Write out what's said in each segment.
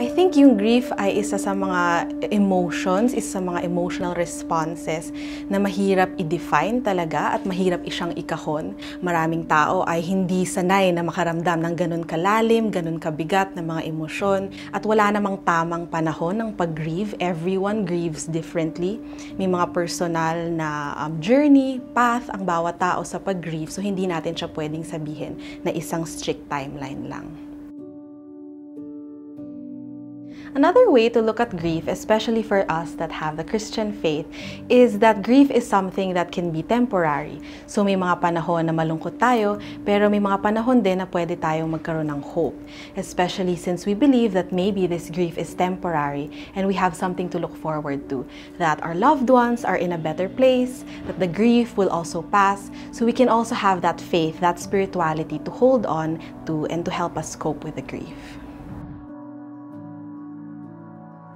I think yung grief ay isa sa mga emotions, isa sa mga emotional responses na mahirap i-define talaga at mahirap isyang ikahon. Maraming tao ay hindi sanay na makaramdam ng ganun kalalim, ganun kabigat na mga emosyon at wala namang tamang panahon ng pag-grieve. Everyone grieves differently. May mga personal na um, journey, path ang bawat tao sa pag-grieve so hindi natin siya pwedeng sabihin na isang strict timeline lang. Another way to look at grief, especially for us that have the Christian faith, is that grief is something that can be temporary. So may mga panahon na malungkot tayo, pero may mga panahon din na pwede tayong magkaroon ng hope. Especially since we believe that maybe this grief is temporary and we have something to look forward to. That our loved ones are in a better place, that the grief will also pass, so we can also have that faith, that spirituality to hold on to and to help us cope with the grief.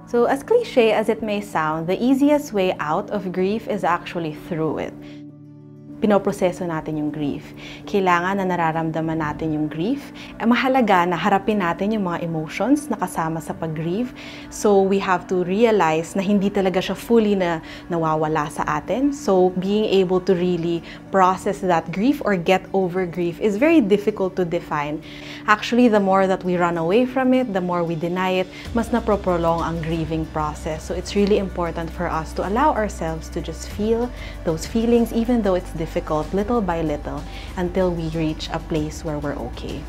So, as cliche as it may sound, the easiest way out of grief is actually through it. Pinoproseso natin yung grief. Kailangan na nararamdaman natin yung grief. Eh, mahalaga na harapin natin yung mga emotions na kasama sa pag-grieve. So, we have to realize na hindi talaga siya fully na nawawala sa atin. So, being able to really process that grief or get over grief is very difficult to define. Actually, the more that we run away from it, the more we deny it, mas naproprolong ang grieving process. So, it's really important for us to allow ourselves to just feel those feelings even though it's difficult difficult little by little until we reach a place where we're okay.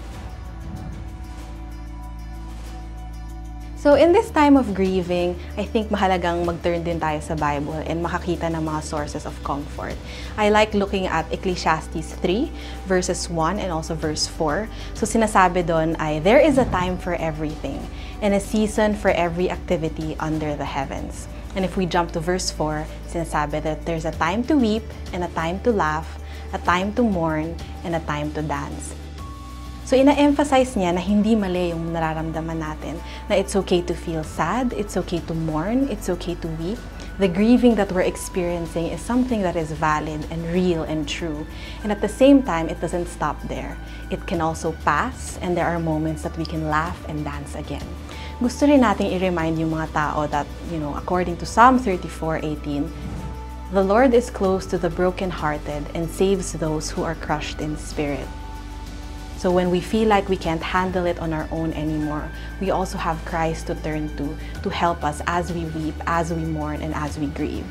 So in this time of grieving, I think mahalagang mag-turn din tayo sa Bible and makakita ng mga sources of comfort. I like looking at Ecclesiastes 3 verses 1 and also verse 4. So sinasabi doon ay, There is a time for everything and a season for every activity under the heavens. And if we jump to verse 4, sinasabi that there's a time to weep and a time to laugh, a time to mourn, and a time to dance. So ina-emphasize niya na hindi mali yung nararamdaman natin, na it's okay to feel sad, it's okay to mourn, it's okay to weep. The grieving that we're experiencing is something that is valid and real and true. And at the same time, it doesn't stop there. It can also pass and there are moments that we can laugh and dance again. Gusto rin nating i-remind yung mga tao that, you know, according to Psalm 34:18, The Lord is close to the brokenhearted and saves those who are crushed in spirit. So when we feel like we can't handle it on our own anymore, we also have Christ to turn to to help us as we weep, as we mourn, and as we grieve.